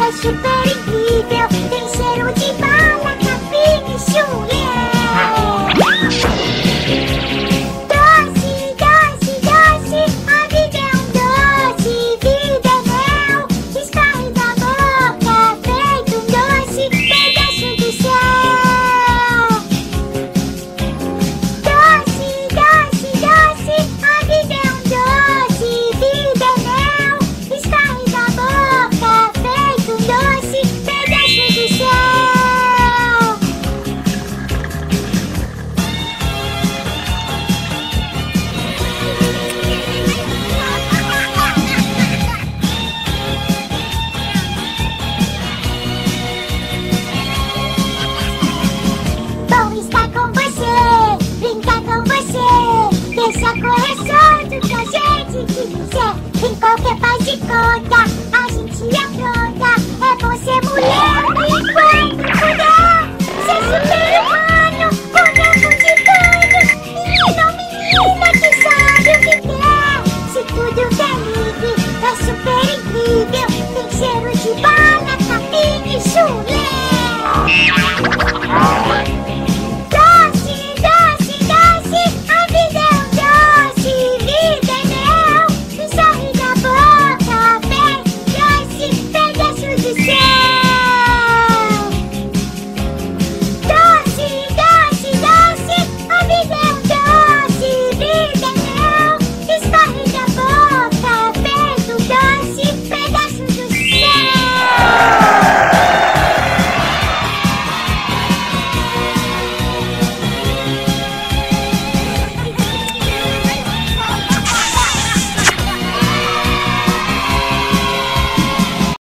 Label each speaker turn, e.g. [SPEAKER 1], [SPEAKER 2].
[SPEAKER 1] É super gente conta, a gente afronta. É você mulher